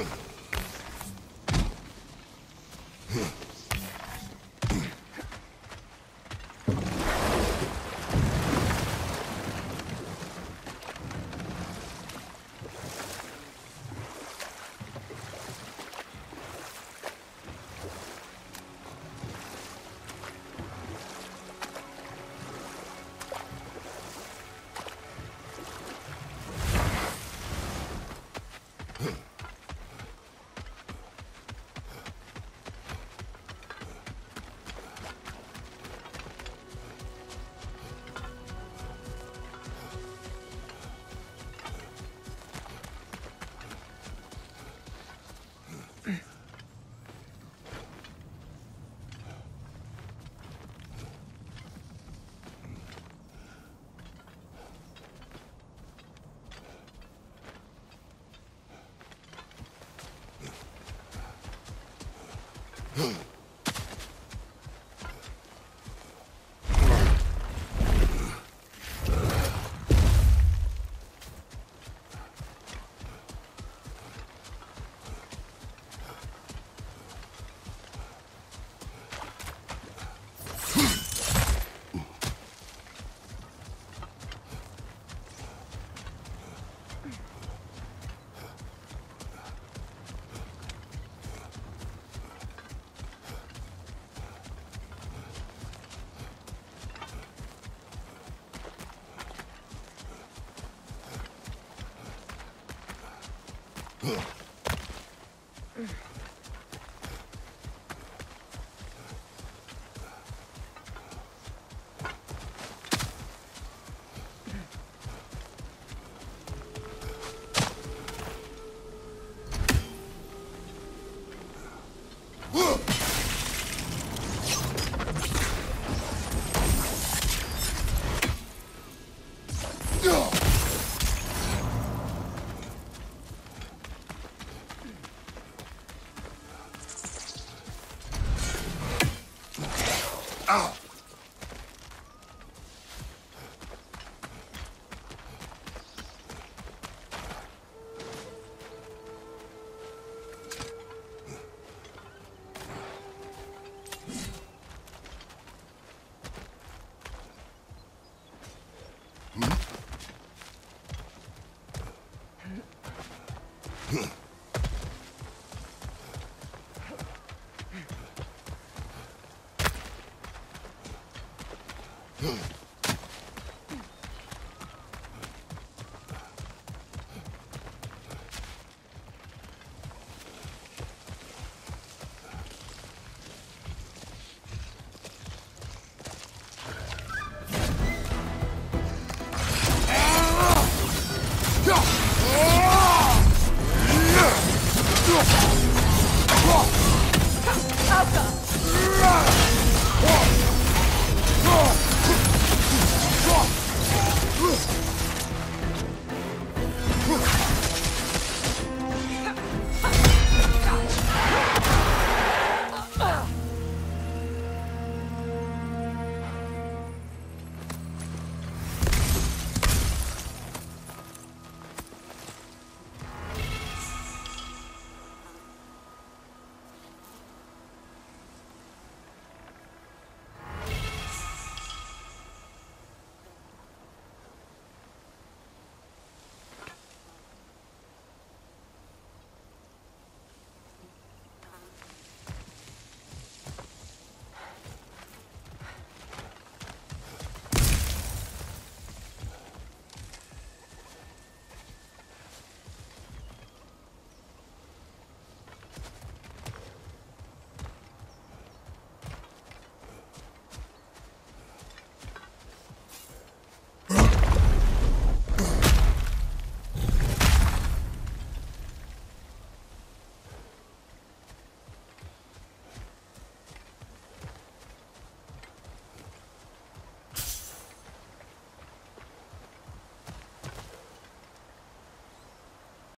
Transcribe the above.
Huh. Huh. Ow! Alka!